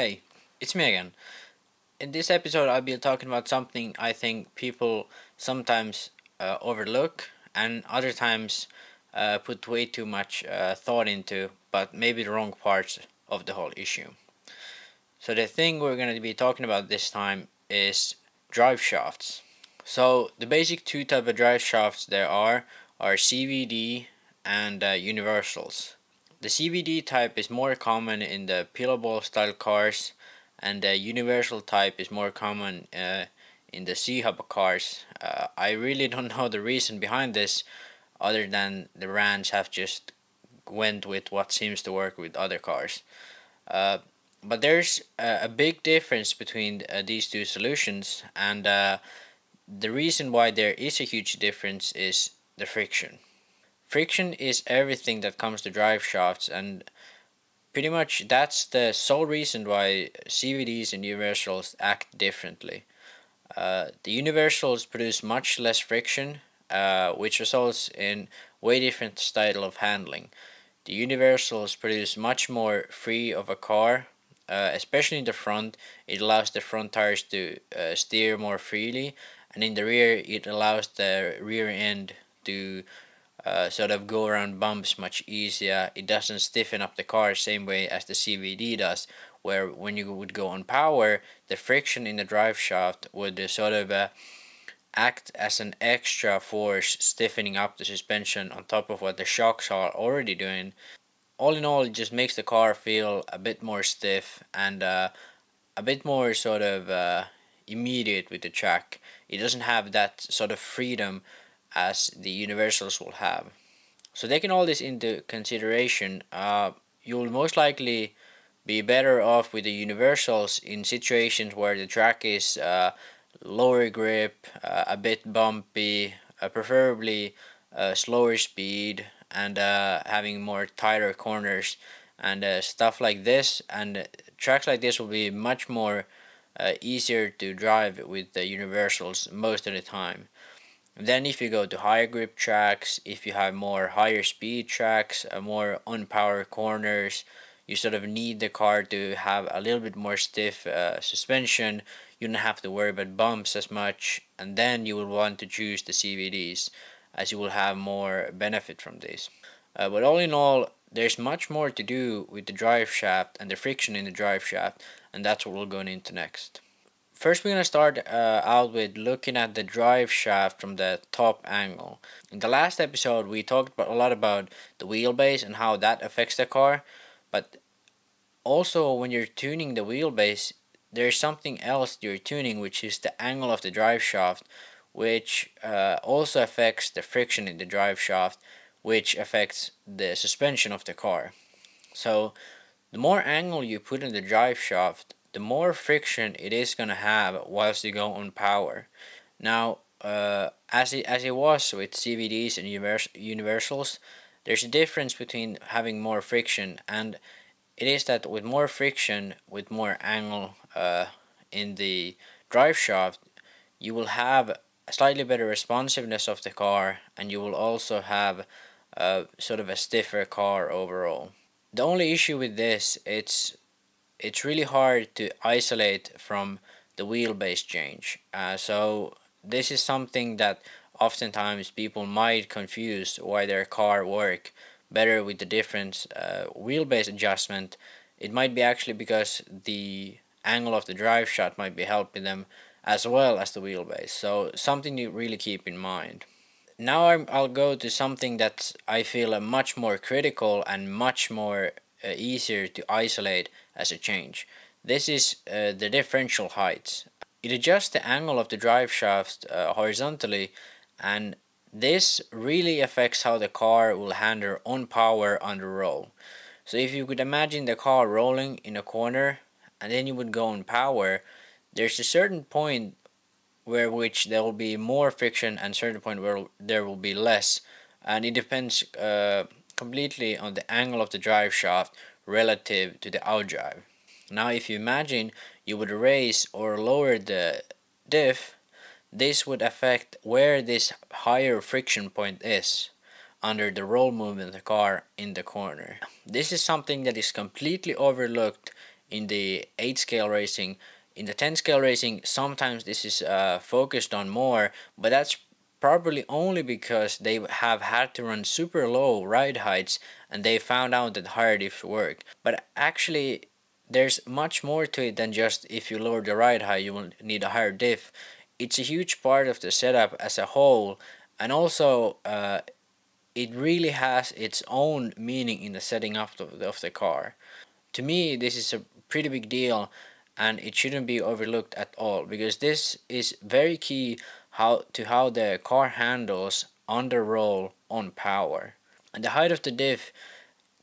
Hey, it's me again. In this episode, I'll be talking about something I think people sometimes uh, overlook and other times uh, put way too much uh, thought into, but maybe the wrong parts of the whole issue. So, the thing we're going to be talking about this time is drive shafts. So, the basic two type of drive shafts there are are CVD and uh, universals. The CVD type is more common in the ball style cars, and the universal type is more common uh, in the C-hub cars. Uh, I really don't know the reason behind this, other than the brands have just went with what seems to work with other cars. Uh, but there's a, a, big difference between uh, these two solutions, and uh, the reason why there is a huge difference is the friction. Friction is everything that comes to drive shafts and pretty much that's the sole reason why CVDs and universals act differently. Uh, the universals produce much less friction, uh, which results in way different style of handling. The universals produce much more free of a car, uh, especially in the front. It allows the front tires to uh, steer more freely, and in the rear, it allows the rear end to uh, sort of go around bumps much easier. It doesn't stiffen up the car same way as the CVD does, where when you would go on power, the friction in the drive shaft would sort of uh, act as an extra force stiffening up the suspension on top of what the shocks are already doing. All in all, it just makes the car feel a bit more stiff and uh, a bit more sort of uh, immediate with the track. It doesn't have that sort of freedom as the universals will have. So taking all this into consideration, uh, you'll most likely be better off with the universals in situations where the track is uh, lower grip, uh, a bit bumpy, uh, preferably uh, slower speed, and uh, having more tighter corners and stuff like this. And tracks like this will be much more easier to drive with the universals most of the time. Then if you go to higher grip tracks, if you have more higher speed tracks, uh, more unpowered corners, you sort of need the car to have a little bit more stiff uh, suspension. You don't have to worry about bumps as much, and then you will want to choose the CVDs as you will have more benefit from this. Uh, but all in all, there's much more to do with the drive shaft and the friction in the drive shaft, and that's what we're going into next. First we're going to start uh, out with looking at the drive shaft from the top angle. In the last episode we talked about, a lot about the wheelbase and how that affects the car. But also when you're tuning the wheelbase there's something else you're tuning which is the angle of the drive shaft which uh, also affects the friction in the drive shaft which affects the suspension of the car. So the more angle you put in the drive shaft the more friction it is going to have whilst you go on power. Now, uh, as, it, as it was with CVDs and univers universals, there's a difference between having more friction and it is that with more friction, with more angle uh, in the drive shaft, you will have a slightly better responsiveness of the car and you will also have uh, sort of a stiffer car overall. The only issue with this, it's it's really hard to isolate from the wheelbase change. Uh, so this is something that oftentimes people might confuse why their car work better with the different uh, wheelbase adjustment. It might be actually because the angle of the drive shaft might be helping them as well as the wheelbase. So something to really keep in mind. Now i will go to something that I feel a much more critical and much more uh, easier to isolate as a change. This is uh, the differential height. It adjusts the angle of the drive shaft uh, horizontally and this really affects how the car will handle on power on the roll. So if you could imagine the car rolling in a corner and then you would go on power, there's a certain point where which there will be more friction and certain point where there will be less and it depends uh, completely on the angle of the drive shaft relative to the outdrive. Now if you imagine you would raise or lower the diff, this would affect where this higher friction point is under the roll movement of the car in the corner. This is something that is completely overlooked in the 8 scale racing. In the 10 scale racing, sometimes this is uh, focused on more, but that's probably only because they have had to run super low ride heights and they found out that higher diffs work. But actually, there's much more to it than just if you lower the ride height, you will need a higher diff. It's a huge part of the setup as a whole, and also uh, it really has its own meaning in the setting up of of the car. To me, this is a pretty big deal and it shouldn't be overlooked at all because this is very key how to how the car handles under roll on power. And the height of the diff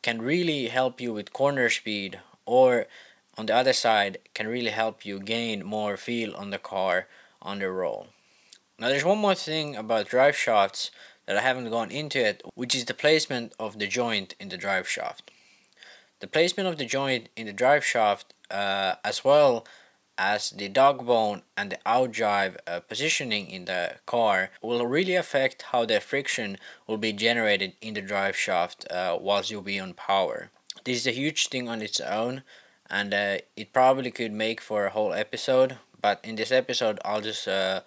can really help you with corner speed or on the other side can really help you gain more feel on the car under roll. Now there's one more thing about drive shafts that I haven't gone into yet which is the placement of the joint in the drive shaft. The placement of the joint in the drive shaft uh, as well as the dog bone and the outdrive uh, positioning in the car will really affect how the friction will be generated in the drive shaft uh, whilst you'll be on power. This is a huge thing on its own and uh, it probably could make for a whole episode but in this episode I'll just uh,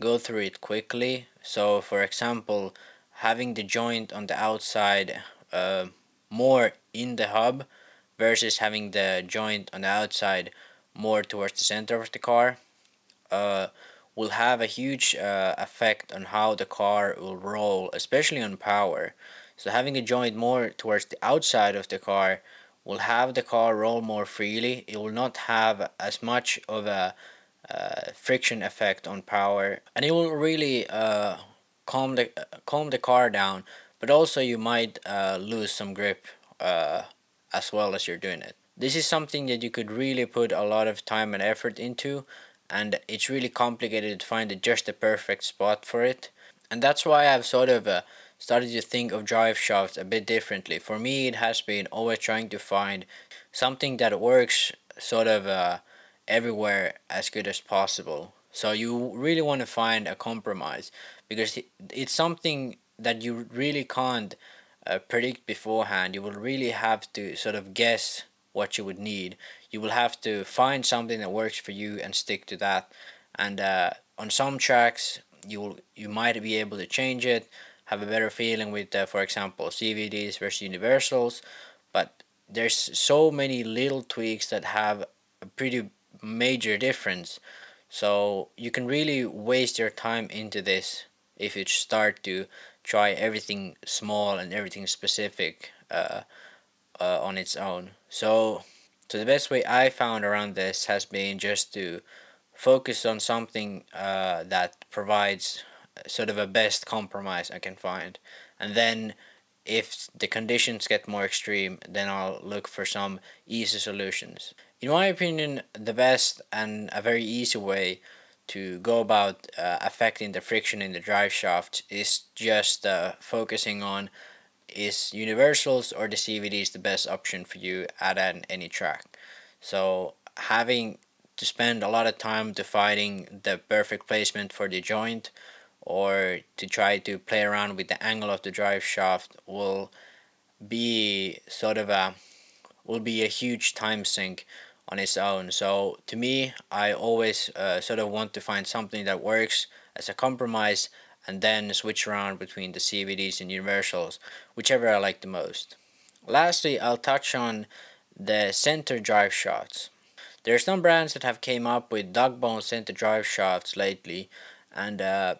go through it quickly so for example having the joint on the outside uh, more in the hub versus having the joint on the outside more towards the center of the car uh, will have a huge uh, effect on how the car will roll especially on power. So having a joint more towards the outside of the car will have the car roll more freely. It will not have as much of a uh, friction effect on power. And it will really uh, calm the calm the car down but also you might uh, lose some grip uh, as well as you're doing it this is something that you could really put a lot of time and effort into and it's really complicated to find just the perfect spot for it. And that's why I've sort of uh, started to think of drive shafts a bit differently. For me it has been always trying to find something that works sort of uh, everywhere as good as possible. So you really want to find a compromise because it's something that you really can't uh, predict beforehand. You will really have to sort of guess what you would need. You will have to find something that works for you and stick to that. And uh, on some tracks, you will you might be able to change it, have a better feeling with, uh, for example, CVDs versus universals. But there's so many little tweaks that have a pretty major difference. So you can really waste your time into this if you start to try everything small and everything specific. Uh, uh, on its own. So, so the best way I found around this has been just to focus on something uh, that provides sort of a best compromise I can find, and then if the conditions get more extreme, then I'll look for some easy solutions. In my opinion, the best and a very easy way to go about uh, affecting the friction in the drive shaft is just uh, focusing on is universals or the CVD is the best option for you at an, any track. So having to spend a lot of time defining the perfect placement for the joint or to try to play around with the angle of the drive shaft will be sort of a will be a huge time sink on its own so to me I always uh, sort of want to find something that works as a compromise and then switch around between the CVDs and universals, whichever I like the most. Lastly, I'll touch on the center drive shafts. There are some brands that have came up with dog bone center drive shafts lately, and uh,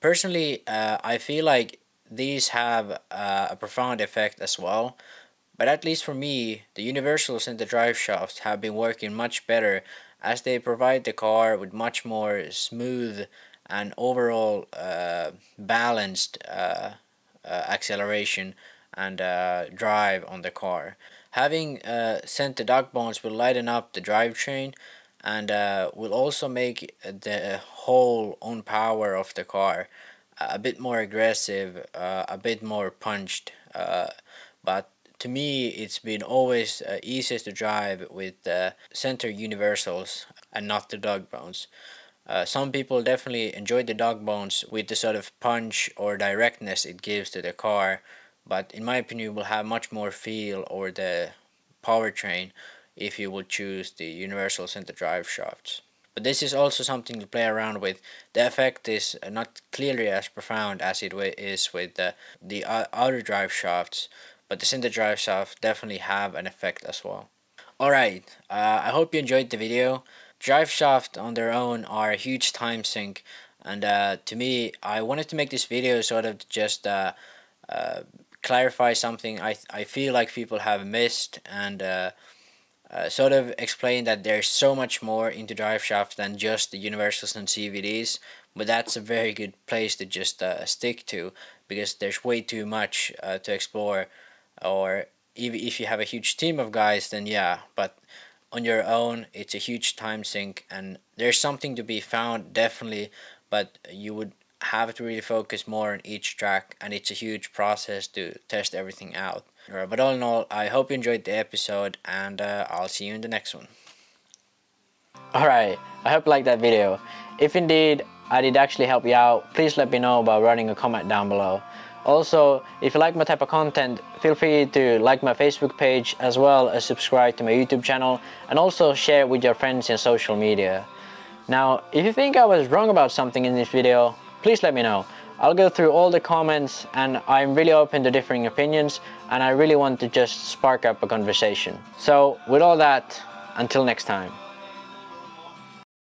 personally, uh, I feel like these have uh, a profound effect as well. But at least for me, the universal center drive shafts have been working much better as they provide the car with much more smooth and overall uh, balanced uh, uh, acceleration and uh, drive on the car. Having uh, center dog bones will lighten up the drivetrain and uh, will also make the whole on power of the car a bit more aggressive, a bit more punched. but to me, it's been always easiest to drive with the center universals and not the dog bones. Uh, some people definitely enjoy the dog bones with the sort of punch or directness it gives to the car, but in my opinion, will have much more feel or the powertrain if you would choose the universal center drive shafts. But this is also something to play around with. The effect is not clearly as profound as it is with the, the outer drive shafts, but the center drive shafts definitely have an effect as well. Alright, uh, I hope you enjoyed the video. Drive shaft on their own are a huge time sink. And uh, to me I wanted to make this video sort of just uh, uh, clarify something I, I feel like people have missed and uh, uh, sort of explain that there's so much more into drive shaft than just the universals and CVDs but that's a very good place to just uh, stick to because there's way too much to explore. Or even if you have a huge team of guys then yeah. But on your own it's a huge time sink and there's something to be found definitely but you would have to really focus more on each track and it's a huge process to test everything out. But all in all i hope you enjoyed the episode and uh, i'll see you in the next one. Alright i hope you liked that video. If indeed i did actually help you out please let me know by writing a comment down below also, if you like my type of content, feel free to like my Facebook page as well as subscribe to my YouTube channel and also share it with your friends in social media. Now, if you think I was wrong about something in this video, please let me know. I'll go through all the comments and I'm really open to differing opinions and I really want to just spark up a conversation. So with all that, until next time.